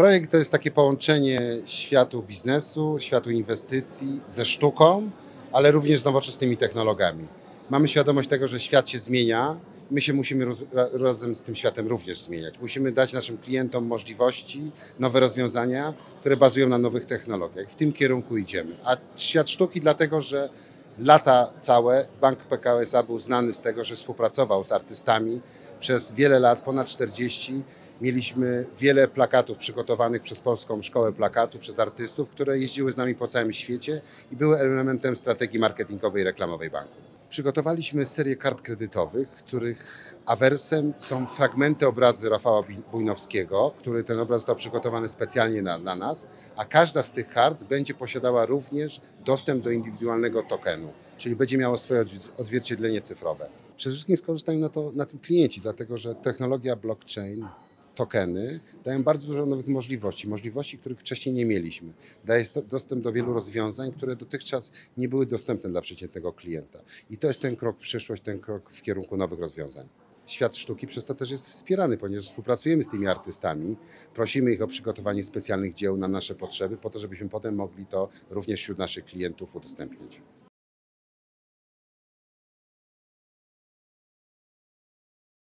Projekt to jest takie połączenie światu biznesu, światu inwestycji ze sztuką, ale również z nowoczesnymi technologiami. Mamy świadomość tego, że świat się zmienia. My się musimy roz, ra- razem z tym światem również zmieniać. Musimy dać naszym klientom możliwości, nowe rozwiązania, które bazują na nowych technologiach. W tym kierunku idziemy. A świat sztuki dlatego, że lata całe Bank PKO SA był znany z tego, że współpracował z artystami przez wiele lat, ponad 40. Mieliśmy wiele plakatów przygotowanych przez Polską Szkołę Plakatu, przez artystów, które jeździły z nami po całym świecie i były elementem strategii marketingowej i reklamowej banku. Przygotowaliśmy serię kart kredytowych, których awersem są fragmenty obrazy Rafała Bujnowskiego, który ten obraz został przygotowany specjalnie na, dla nas, a każda z tych kart będzie posiadała również dostęp do indywidualnego tokenu, czyli będzie miało swoje odzwierciedlenie cyfrowe. Przede wszystkim skorzystają na, to, na tym klienci, dlatego że technologia blockchain, tokeny dają bardzo dużo nowych możliwości, możliwości, których wcześniej nie mieliśmy. Daje dostęp do wielu rozwiązań, które dotychczas nie były dostępne dla przeciętnego klienta. I to jest ten krok w przyszłość, ten krok w kierunku nowych rozwiązań. Świat sztuki przez to też jest wspierany, ponieważ współpracujemy z tymi artystami, prosimy ich o przygotowanie specjalnych dzieł na nasze potrzeby, po to, żebyśmy potem mogli to również wśród naszych klientów udostępnić.